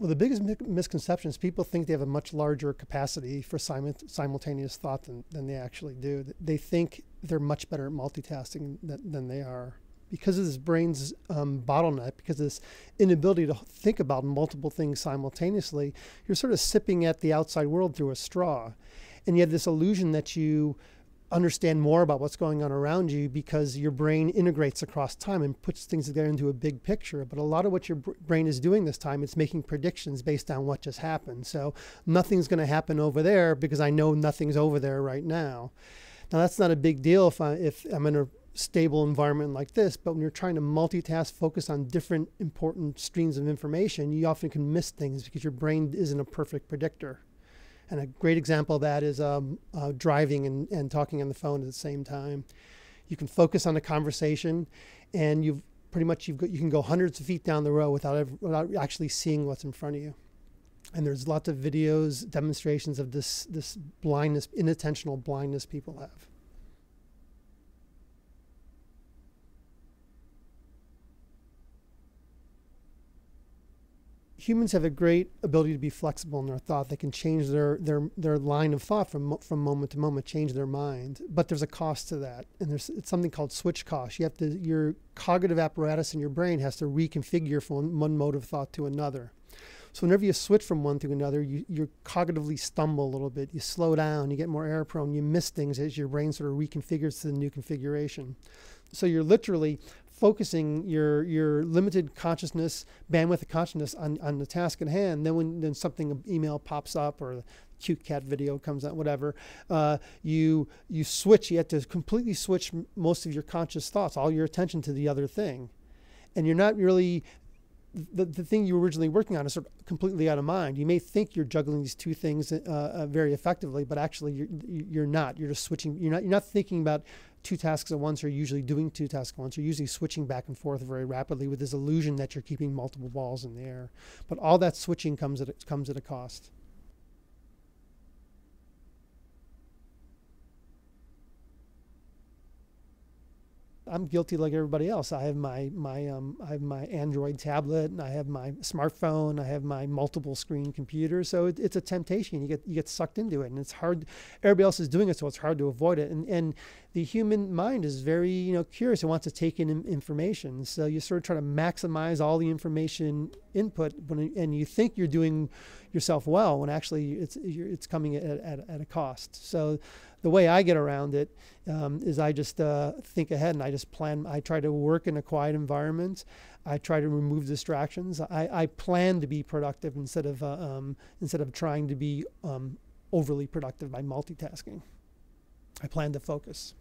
Well, the biggest mi- misconception is people think they have a much larger capacity for simu- simultaneous thought than, than they actually do. They think they're much better at multitasking than, than they are. Because of this brain's um, bottleneck, because of this inability to think about multiple things simultaneously, you're sort of sipping at the outside world through a straw. And you have this illusion that you understand more about what's going on around you because your brain integrates across time and puts things together into a big picture. But a lot of what your brain is doing this time it's making predictions based on what just happened. So nothing's going to happen over there because I know nothing's over there right now. Now that's not a big deal if I if I'm in a stable environment like this, but when you're trying to multitask, focus on different important streams of information, you often can miss things because your brain isn't a perfect predictor. And a great example of that is um, uh, driving and, and talking on the phone at the same time. You can focus on a conversation, and you've pretty much you've got, you can go hundreds of feet down the road without ever, without actually seeing what's in front of you. And there's lots of videos, demonstrations of this this blindness, inattentional blindness people have. Humans have a great ability to be flexible in their thought. They can change their their their line of thought from from moment to moment, change their mind. But there's a cost to that, and there's it's something called switch cost. You have to your cognitive apparatus in your brain has to reconfigure from one mode of thought to another. So whenever you switch from one to another, you, you cognitively stumble a little bit. You slow down. You get more error prone. You miss things as your brain sort of reconfigures to the new configuration. So you're literally focusing your your limited consciousness bandwidth of consciousness on, on the task at hand then when then something email pops up or cute cat video comes out whatever uh, you you switch you have to completely switch most of your conscious thoughts all your attention to the other thing. And you're not really the, the thing you were originally working on is sort of completely out of mind. You may think you're juggling these two things uh, uh, very effectively, but actually you're, you're not. You're just switching. You're not. You're not thinking about two tasks at once. You're usually doing two tasks at once. You're usually switching back and forth very rapidly with this illusion that you're keeping multiple balls in the air. But all that switching comes at comes at a cost. I'm guilty like everybody else. I have my my um, I have my Android tablet and I have my smartphone. I have my multiple screen computer. So it, it's a temptation. You get you get sucked into it, and it's hard. Everybody else is doing it, so it's hard to avoid it. And and the human mind is very you know curious. It wants to take in information. So you sort of try to maximize all the information input, when, and you think you're doing yourself well when actually it's it's coming at, at, at a cost. So the way I get around it um, is I just uh, think ahead and I just plan. I try to work in a quiet environment. I try to remove distractions. I, I plan to be productive instead of uh, um, instead of trying to be um, overly productive by multitasking. I plan to focus.